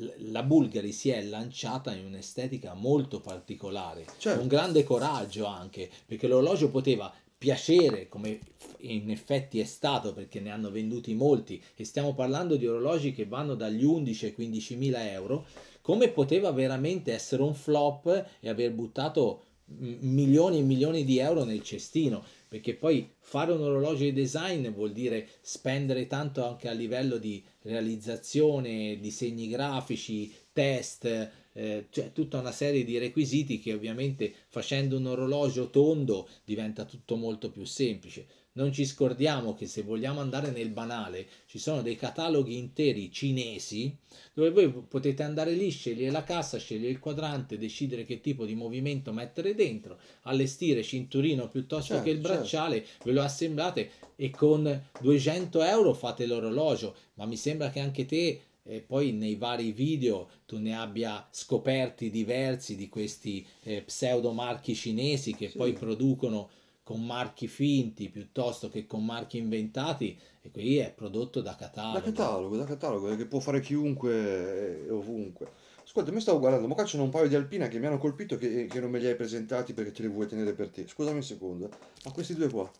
Mm.
la Bulgari si è lanciata in un'estetica molto particolare,
Certo.
con grande coraggio anche, perché l'orologio poteva piacere come in effetti è stato perché ne hanno venduti molti e stiamo parlando di orologi che vanno dagli 11 ai 15 mila euro come poteva veramente essere un flop e aver buttato milioni e milioni di euro nel cestino perché poi fare un orologio di design vuol dire spendere tanto anche a livello di realizzazione, disegni grafici, test, eh, cioè tutta una serie di requisiti che ovviamente facendo un orologio tondo diventa tutto molto più semplice. Non ci scordiamo che se vogliamo andare nel banale ci sono dei cataloghi interi cinesi dove voi potete andare lì, scegliere la cassa, scegliere il quadrante, decidere che tipo di movimento mettere dentro, allestire cinturino piuttosto
Certo,
che il
certo.
bracciale, ve lo assemblate e con 200 euro fate l'orologio. Ma mi sembra che anche te eh, poi nei vari video tu ne abbia scoperti diversi di questi eh, pseudo marchi cinesi che
Sì.
poi producono con marchi finti piuttosto che con marchi inventati e qui è prodotto da catalogo.
Da catalogo, da catalogo, che può fare chiunque e ovunque. Ascolta, mi stavo guardando, ma qua c'è un paio di Alpina che mi hanno colpito che, che non me li hai presentati perché te li vuoi tenere per te. Scusami un secondo, eh. ma questi due qua.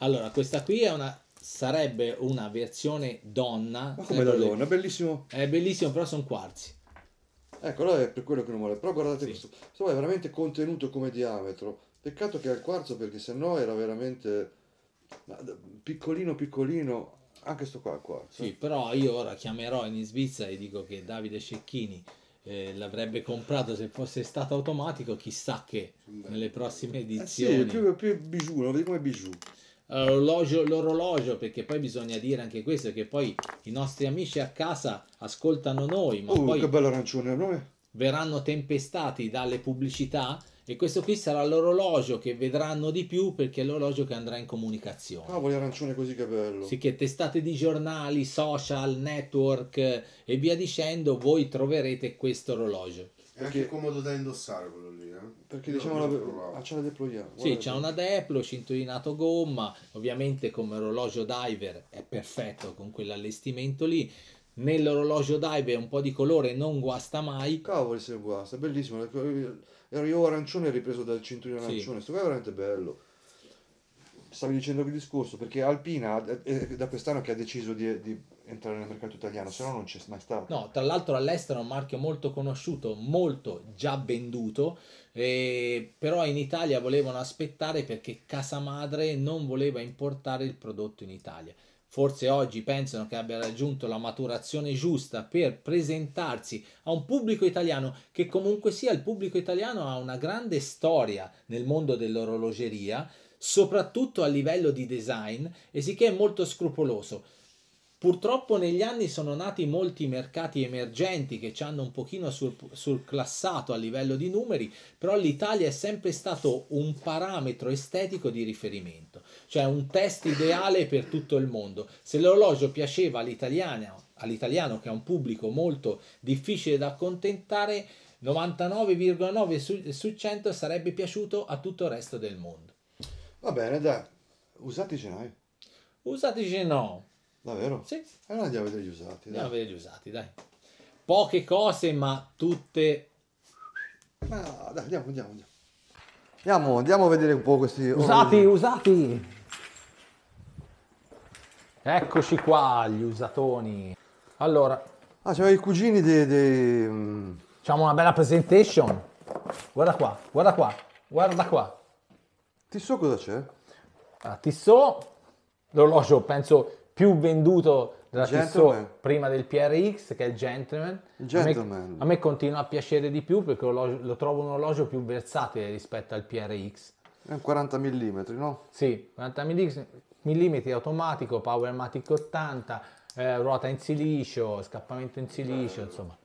Allora, questa qui è una sarebbe una versione donna.
Ma come da donna, bellissimo.
È bellissimo, però sono quarzi.
Ecco, allora è per quello che non vuole. Però guardate
Sì.
questo. Questo è veramente contenuto come diametro. Peccato che ha il quarzo perché sennò era veramente piccolino piccolino. Anche sto qua è il quarzo.
Sì, però io ora chiamerò in Svizzera e dico che Davide Cecchini eh, l'avrebbe comprato se fosse stato automatico, chissà che nelle prossime
Eh sì,
edizioni.
è più, più bijou, lo vedi come bijou.
L'orologio, l'orologio, perché poi bisogna dire anche questo, che poi i nostri amici a casa ascoltano noi, ma
Oh,
poi
che bello arancione, no?
verranno tempestati dalle pubblicità e questo qui sarà l'orologio che vedranno di più perché è l'orologio che andrà in comunicazione.
Cavoli arancione così che bello.
Sì, che testate di giornali, social, network e via dicendo, voi troverete questo orologio.
È anche comodo da indossare quello lì, eh?
Perché
Io
diciamo la ah, c'è la deployiamo.
Sì, c'è una Deplo, cinturinato gomma, ovviamente come orologio diver è perfetto con quell'allestimento lì. Nell'orologio diver un po' di colore non guasta mai.
Cavoli se guasta, è bellissimo. Ero io arancione ripreso dal cinturino
Sì.
arancione, sto qua è veramente bello. Stavi dicendo che discorso, perché Alpina è, è da quest'anno che ha deciso di, di entrare nel mercato italiano, se no non c'è mai stato.
No, tra l'altro all'estero è un marchio molto conosciuto, molto già venduto, eh, però in Italia volevano aspettare perché casa madre non voleva importare il prodotto in Italia. Forse oggi pensano che abbia raggiunto la maturazione giusta per presentarsi a un pubblico italiano che comunque sia il pubblico italiano ha una grande storia nel mondo dell'orologeria, soprattutto a livello di design e sicché è molto scrupoloso. Purtroppo negli anni sono nati molti mercati emergenti che ci hanno un pochino surclassato a livello di numeri, però l'Italia è sempre stato un parametro estetico di riferimento, cioè un test ideale per tutto il mondo. Se l'orologio piaceva all'italiano, all'italiano che è un pubblico molto difficile da accontentare, 99,9 su, su 100 sarebbe piaciuto a tutto il resto del mondo.
Va bene, dai, usati ce n'hai,
Usateci no.
davvero?
Sì,
E allora andiamo a vedere gli usati.
andiamo a
Dai.
vedere gli usati, dai. Poche cose, ma tutte
Ma dai, andiamo, andiamo, andiamo. Andiamo, andiamo a vedere un po' questi
Usati,
orologi.
usati. Eccoci qua, gli usatoni. Allora,
Ah, c'erano i cugini dei... mm,
facciamo una bella presentation. Guarda qua, guarda qua, guarda qua.
Ti so cosa c'è?
Allora, Tissot, l'orologio penso più venduto della Tissot
Gentleman.
prima del PRX, che è il Gentleman.
Il
A me-
Gentleman.
A me, continua a piacere di più perché lo, lo trovo un orologio più versatile rispetto al PRX.
È un 40 mm, no?
Sì, 40 mm automatico, Powermatic 80, eh, ruota in silicio, scappamento in silicio, insomma,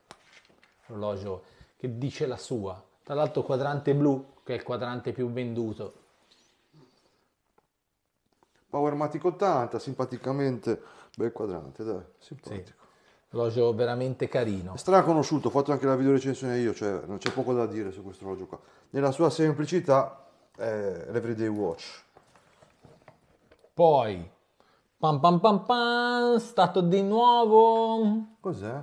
orologio che dice la sua. Tra l'altro quadrante blu, che è il quadrante più venduto.
Powermatic 80, simpaticamente bel quadrante, dai, simpatico.
Orologio veramente carino.
È straconosciuto, ho fatto anche la video recensione io, cioè non c'è poco da dire su questo orologio qua. Nella sua semplicità è l'Everyday Watch.
Poi, pam pam pam pam, stato di nuovo.
Cos'è?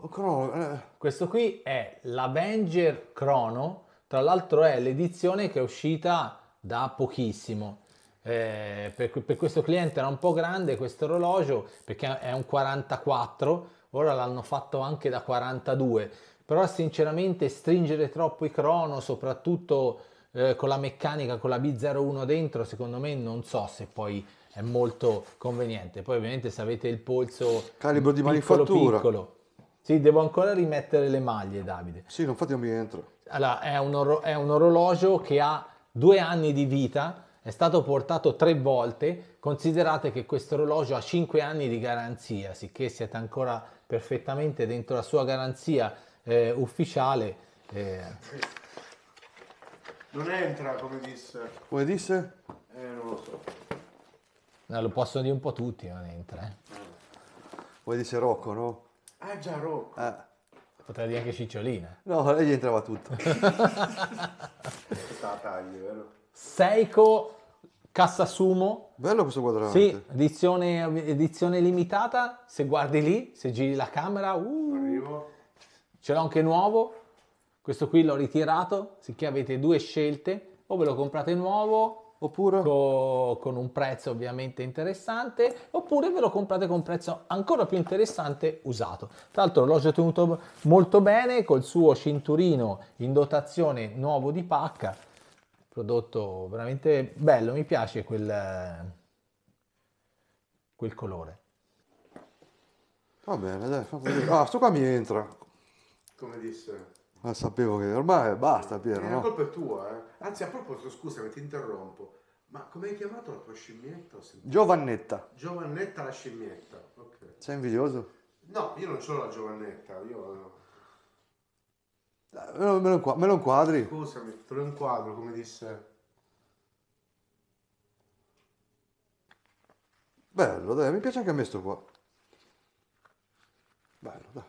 Oh, crono- eh,
Questo qui è l'Avenger Chrono, tra l'altro è l'edizione che è uscita da pochissimo. Eh, per, per questo cliente era un po' grande questo orologio perché è un 44, ora l'hanno fatto anche da 42, però sinceramente stringere troppo i crono, soprattutto eh, con la meccanica, con la B01 dentro, secondo me non so se poi è molto conveniente. Poi ovviamente se avete il polso
Calibro di
piccolo,
manifattura.
piccolo. Sì, devo ancora rimettere le maglie, Davide.
sì, infatti non mi entra.
Allora, è un, oro- è un orologio che ha due anni di vita, è stato portato tre volte. Considerate che questo orologio ha cinque anni di garanzia, sicché siete ancora perfettamente dentro la sua garanzia eh, ufficiale. eh,
Non entra, come disse.
Come disse?
Eh, non lo so.
no, lo possono dire un po' tutti, non entra. eh.
Come disse Rocco, no?
Ah, già, Rocco.
Eh.
Potrei dire anche Cicciolina.
No, lei gli entrava tutto.
Tagli, vero?
Seiko Cassa Sumo
Bello questo quadrante.
Sì, edizione, edizione limitata, se guardi lì, se giri la camera, uh,
Arrivo.
ce l'ho anche nuovo, questo qui l'ho ritirato, sicché avete due scelte, o ve lo comprate nuovo
Oppure?
co- con un prezzo ovviamente interessante, oppure ve lo comprate con un prezzo ancora più interessante usato. Tra l'altro l'ho già tenuto molto bene col suo cinturino in dotazione nuovo di pacca, prodotto veramente bello, mi piace quel, quel colore.
Va bene, dai, fammi vedere. Ah, sto qua mi entra.
Come disse.
Ah, sapevo che ormai basta,
Eh,
Piero,
la
no?
colpa è tua, eh. Anzi, a proposito, scusami, ti interrompo. Ma come hai chiamato la tua scimmietta?
Giovannetta.
Giovannetta la scimmietta. Ok.
Sei invidioso?
No, io non l'ho la Giovannetta, io
Eh, Me lo, me lo me lo inquadri?
Scusami, te lo inquadro come disse.
Bello, dai, mi piace anche a me sto qua. Bello, dai.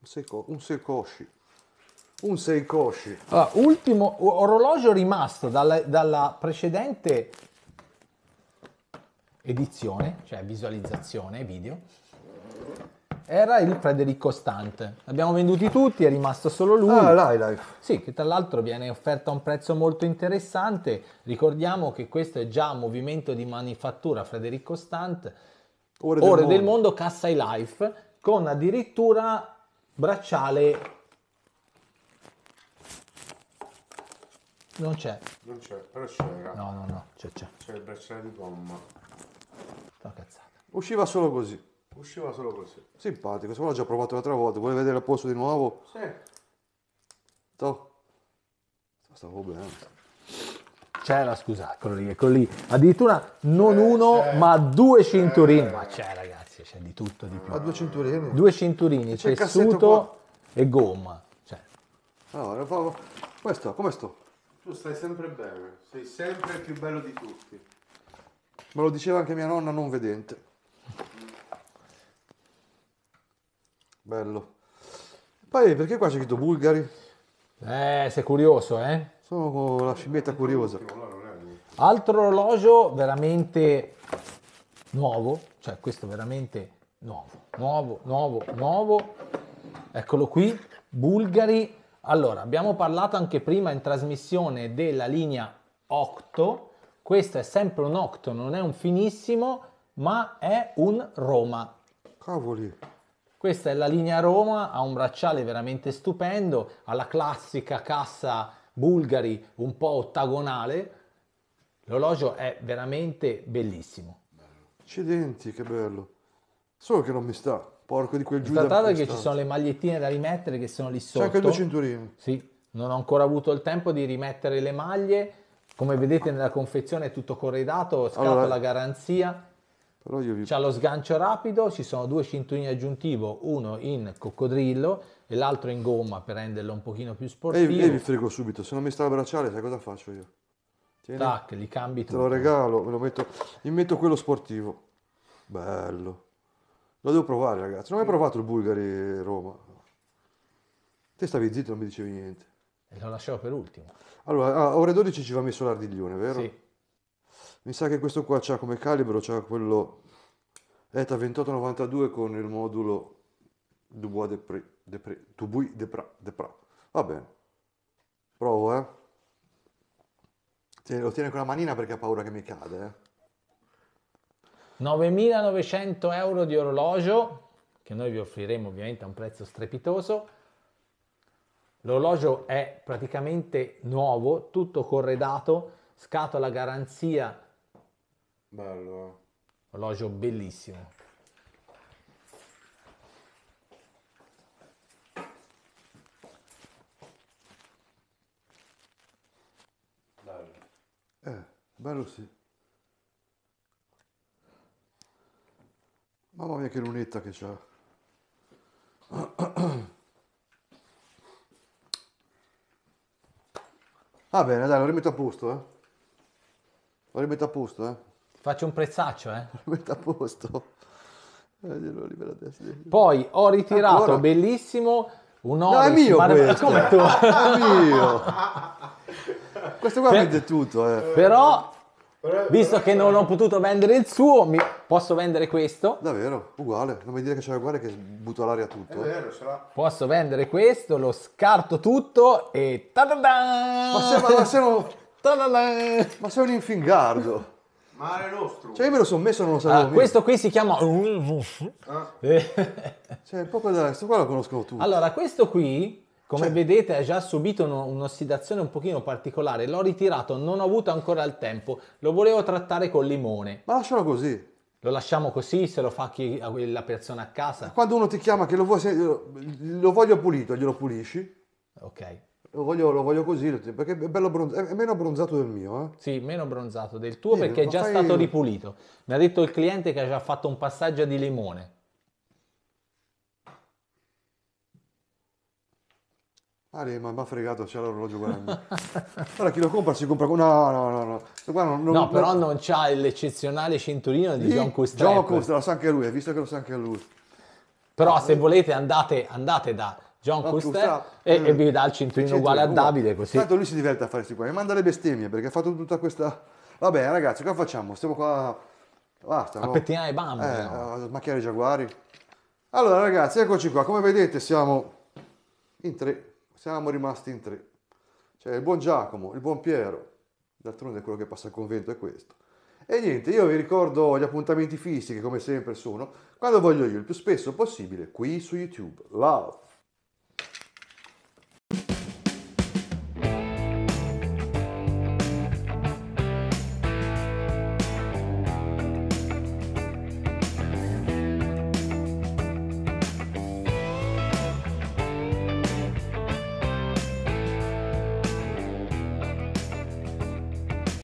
Un seiko, un seikoshi. Un seikoshi.
Allora, ultimo orologio rimasto dalla, dalla precedente edizione, cioè visualizzazione video, era il Federico Stant. L'abbiamo venduti tutti, è rimasto solo lui.
Ah, l'Highlife.
Sì, che tra l'altro viene offerto a un prezzo molto interessante. Ricordiamo che questo è già movimento di manifattura Federico Stant,
Ore,
Ore del mondo Kassai Life, con addirittura bracciale. Non c'è.
Non c'è, però c'era.
No, no, no, c'è, c'è.
C'è il bracciale di gomma.
Sta cazzata.
Usciva solo così.
Usciva solo così.
Simpatico, se l'ho già provato l'altra volta. Vuoi vedere il polso di nuovo?
Sì.
Toh. Stavo bene.
C'era, scusa, eccolo lì, eccolo lì. Addirittura non uno, ma due cinturini. Ma c'è, ragazzi, c'è di tutto di più.
Ha due cinturini.
Due cinturini,
C'è
tessuto e gomma. Cioè,
Allora, fa- come sto?
Tu stai sempre bene. Sei sempre il più bello di tutti.
Me lo diceva anche mia nonna non vedente. Bello. Poi perché qua c'è scritto Bulgari?
eh, sei curioso, eh?
Sono con la scimmietta curiosa.
Altro orologio veramente nuovo, cioè questo veramente nuovo, nuovo, nuovo, nuovo. Eccolo qui, Bulgari. Allora, abbiamo parlato anche prima in trasmissione della linea Octo. Questo è sempre un Octo, non è un finissimo, ma è un Roma.
Cavoli.
Questa è la linea Roma, ha un bracciale veramente stupendo, ha la classica cassa Bulgari un po' ottagonale. L'orologio è veramente bellissimo.
Accidenti, che bello. Solo che non mi sta. Porco di quel Giuda.
Trattato che ci sono le magliettine da rimettere che sono lì
C'è
sotto.
anche due cinturini.
Sì, non ho ancora avuto il tempo di rimettere le maglie. Come vedete nella confezione è tutto corredato, scatola
Allora-
garanzia.
Però io vi...
C'ha lo sgancio rapido, ci sono due cinturini aggiuntivo, uno in coccodrillo e l'altro in gomma per renderlo un pochino più
E
sportivo.
io vi frego subito. Se non mi sta il bracciale, sai cosa faccio io? Tieni.
Tac, li cambi
Te lo regalo, me lo metto, mi metto quello sportivo. Bello. Lo devo provare, ragazzi. Non hai mai provato il Bulgari Roma? Te stavi zitto, non mi dicevi niente.
E lo lasciavo per ultimo.
Allora, a ore 12 ci va messo l'ardiglione, vero?
Sì.
Mi sa che questo qua c'ha come calibro, c'ha quello ETA 2892 con il modulo Dubois de Pré, de Pré, Dubuis de Pra, de Pra. Va bene. Provo, eh. Lo tiene con la manina perché ha paura che mi cade, eh.
9.900 euro di orologio, che noi vi offriremo ovviamente a un prezzo strepitoso. L'orologio è praticamente nuovo, tutto corredato, scatola garanzia,
Bello,
orologio bellissimo.
Bello.
Eh, bello sì. Mamma mia che lunetta che c'ha. Va bene, dai, lo rimetto a posto, eh. Lo rimetto a posto, eh.
Faccio un prezzaccio, eh.
Lo rimetto a posto. Eh.
Poi ho ritirato,
Ancora?
bellissimo, un
No, è
Oris
mio
Mar-
questo.
come tu.
È mio. Questo qua
Per-
vende tutto, eh.
Però, visto che non ho potuto vendere il suo, mi- posso vendere questo.
Davvero, uguale. Non mi dire che c'è uguale che butto all'aria
È
tutto. eh.
vero, ce l'ha.
Posso vendere questo, lo scarto tutto e ta-da-da!
Ma sei, ma, sei,
Ta-da-da!
ma sei un infingardo.
Mare nostro.
Cioè io me lo sono messo e non lo sapevo
Ah, questo qui si chiama...
Ah,
Cioè, un po' da questo qua lo conoscono tutti.
allora, questo qui, come
Cioè-
vedete, ha già subito uno- un'ossidazione un pochino particolare. L'ho ritirato, non ho avuto ancora il tempo. Lo volevo trattare col limone.
Ma lascialo così.
Lo lasciamo così, se lo fa chi, la persona a casa.
Quando uno ti chiama che lo, vuoi, lo voglio pulito, glielo pulisci.
Ok.
Lo voglio, lo voglio così, perché è, bello bronz- è meno abbronzato del mio. Eh.
Sì, meno bronzato del tuo
Bene,
perché è già
fai-
stato ripulito. Mi ha detto il cliente che ha già fatto un passaggio di limone.
Ah, lì, ma mi ha fregato, c'è l'orologio guarda. Allora chi lo compra si compra con... No, no, no, no. Non- non-
No, però non c'ha l'eccezionale cinturino di John Custer.
John Custer, lo sa anche lui, hai visto che lo sa anche lui.
Però se volete andate, andate da John
Custer
e,
eh,
e vi dà il cinturino uguale a Davide così.
Tanto lui si diverte a fare questi qua, mi manda le bestemmie perché ha fatto tutta questa... Vabbè ragazzi, cosa facciamo? Stiamo qua... Basta,
A
no?
pettinare i bambini.
Eh,
no?
a smacchiare i giaguari. Allora ragazzi, eccoci qua, come vedete siamo in tre, siamo rimasti in tre. C'è il buon Giacomo, il buon Piero, d'altronde quello che passa al convento è questo. E niente, io vi ricordo gli appuntamenti fissi che come sempre sono, quando voglio io, il più spesso possibile, qui su YouTube. Love!